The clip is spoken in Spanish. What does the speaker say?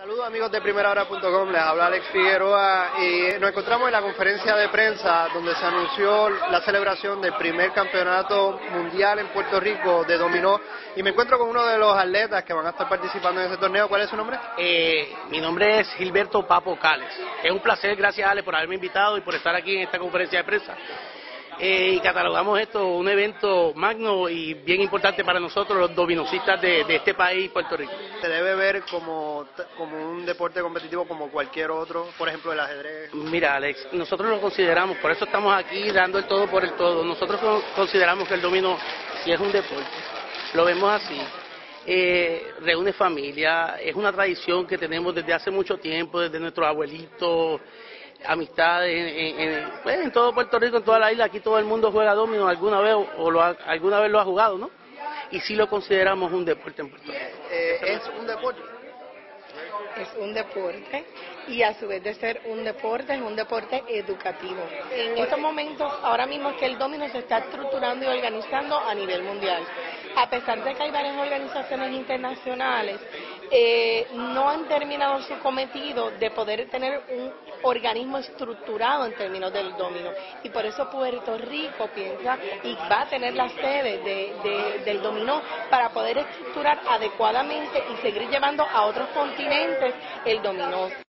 Saludos amigos de primerahora.com, les habla Alex Figueroa y nos encontramos en la conferencia de prensa donde se anunció la celebración del primer campeonato mundial en Puerto Rico de dominó y me encuentro con uno de los atletas que van a estar participando en ese torneo. ¿Cuál es su nombre? Eh, mi nombre es Gilberto Papo Cales. Es un placer, gracias Ale por haberme invitado y por estar aquí en esta conferencia de prensa. Eh, y catalogamos esto un evento magno y bien importante para nosotros, los dominocistas de, este país, Puerto Rico. Se debe ver como, como un deporte competitivo como cualquier otro, por ejemplo el ajedrez. Mira, Alex, nosotros lo consideramos, por eso estamos aquí dando el todo por el todo. Nosotros consideramos que el domino sí es un deporte, lo vemos así. Eh, reúne familia, es una tradición que tenemos desde hace mucho tiempo, desde nuestros abuelitos amistades en, pues, en, todo Puerto Rico, en toda la isla, aquí todo el mundo juega domino alguna vez o lo alguna vez lo ha jugado, ¿no? Y sí lo consideramos un deporte en Puerto Rico. Eh, ¿Es un deporte? Es un deporte y a su vez de ser un deporte, es un deporte educativo. En estos momentos, ahora mismo es que el domino se está estructurando y organizando a nivel mundial. A pesar de que hay varias organizaciones internacionales eh, no han terminado su cometido de poder tener un organismo estructurado en términos del domino. Y por eso Puerto Rico piensa y va a tener la sede del dominó para poder estructurar adecuadamente y seguir llevando a otros continentes el dominó.